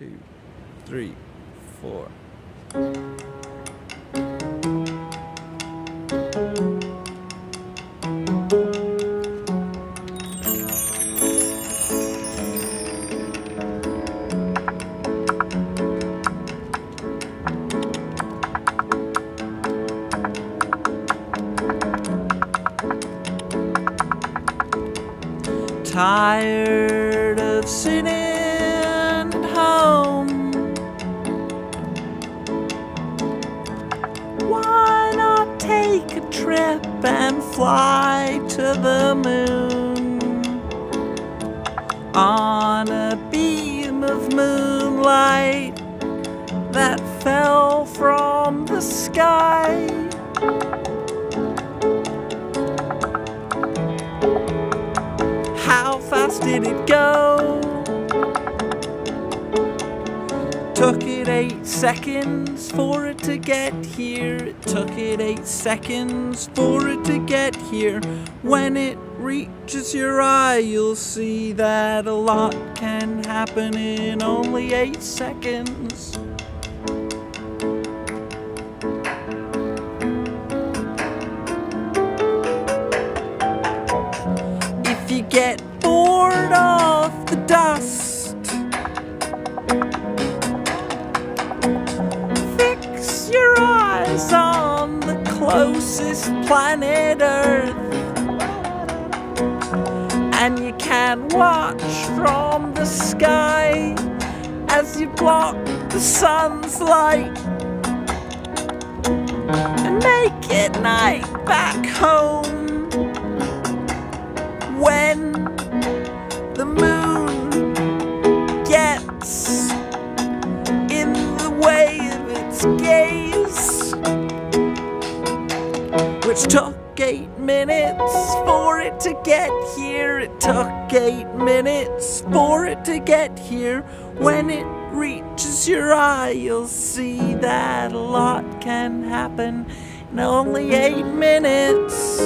two, three, four. Tired of sitting trip and fly to the moon? On a beam of moonlight that fell from the sky. How fast did it go? Took it eight seconds for it to get here. It took it eight seconds for it to get here. When it reaches your eye, you'll see that a lot can happen in only eight seconds. If you get bored closest planet Earth. And you can watch from the sky as you block the sun's light. And make it night back home which took eight minutes for it to get here. It took eight minutes for it to get here. When it reaches your eye, you'll see that a lot can happen in only eight minutes.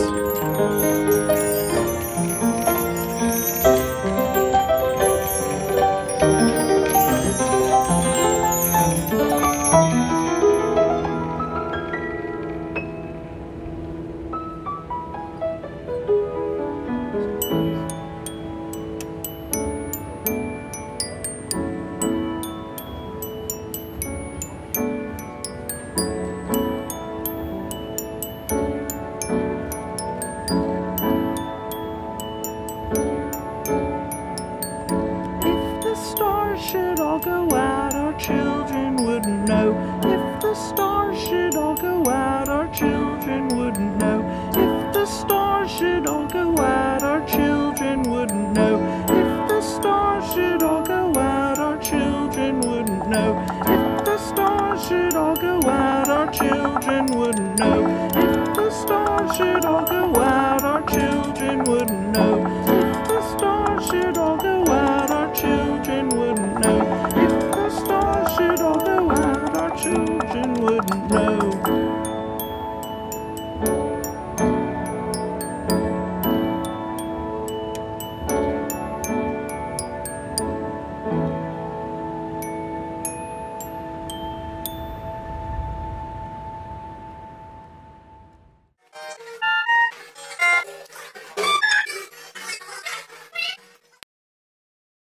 Should all go out, our children wouldn't know.